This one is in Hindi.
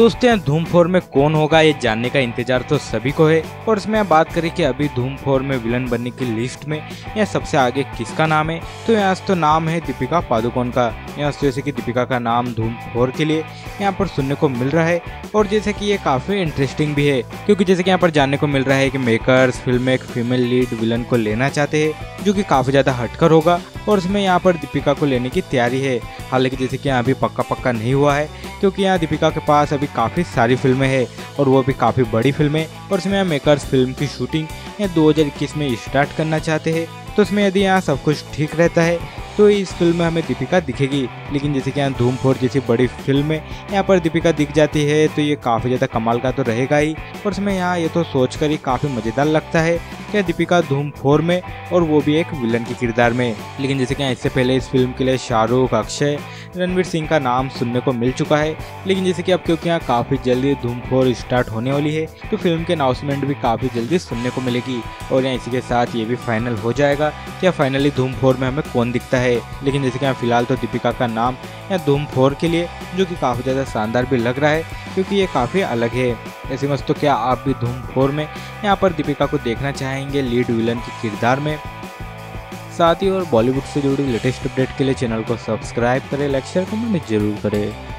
दोस्तों यहाँ धूम फोर में कौन होगा ये जानने का इंतज़ार तो सभी को है। और इसमें बात करें कि अभी धूम फोर में विलन बनने की लिस्ट में यहाँ सबसे आगे किसका नाम है? तो यहाँ तो नाम है दीपिका पादुकोण का। यहाँ जैसे कि दीपिका का नाम धूम फोर के लिए यहाँ पर सुनने को मिल रहा है और जैसे कि ये काफ़ी इंटरेस्टिंग भी है, क्योंकि जैसे कि यहाँ पर जानने को मिल रहा है कि मेकर्स फ़िल्म में एक फीमेल लीड विलन को लेना चाहते हैं, जो कि काफ़ी ज़्यादा हटकर होगा और इसमें यहाँ पर दीपिका को लेने की तैयारी है। हालाँकि जैसे कि यहाँ अभी पक्का पक्का नहीं हुआ है, क्योंकि यहाँ दीपिका के पास अभी काफ़ी सारी फ़िल्में हैं और वो भी काफ़ी बड़ी फ़िल्में और इसमें यहाँ मेकर्स फ़िल्म की शूटिंग यहाँ 2021 में स्टार्ट करना चाहते हैं तो इसमें यदि यहाँ सब कुछ ठीक रहता है तो इस फ़िल्म में हमें दीपिका दिखेगी। लेकिन जैसे कि यहाँ धूम फोर जैसी बड़ी फ़िल्म में यहाँ पर दीपिका दिख जाती है तो ये काफ़ी ज़्यादा कमाल का तो रहेगा ही। और इसमें यहाँ ये तो सोच कर ही काफ़ी मज़ेदार लगता है। कि दीपिका धूम फोर में, और वो भी एक विलन के किरदार में। लेकिन जैसे कि इससे पहले इस फ़िल्म के लिए शाहरुख, अक्षय, रणवीर सिंह का नाम सुनने को मिल चुका है। लेकिन जैसे कि अब क्योंकि यहाँ काफ़ी जल्दी धूम फोर स्टार्ट होने वाली है तो फ़िल्म के अनाउंसमेंट भी काफ़ी जल्दी सुनने को मिलेगी। और यहाँ इसी के साथ ये भी फाइनल हो जाएगा कि फाइनली धूम फोर में हमें कौन दिखता है। लेकिन जैसे कि यहाँ फ़िलहाल तो दीपिका का नाम या धूम फोर के लिए, जो कि काफ़ी ज़्यादा शानदार भी लग रहा है, क्योंकि ये काफ़ी अलग है। ऐसे मस्त तो क्या आप भी धूम फोर में यहाँ पर दीपिका को देखना चाहेंगे लीड विलन के किरदार में। साथ ही और बॉलीवुड से जुड़ी लेटेस्ट अपडेट के लिए चैनल को सब्सक्राइब करें, लाइक, शेयर, कमेंट ज़रूर करें।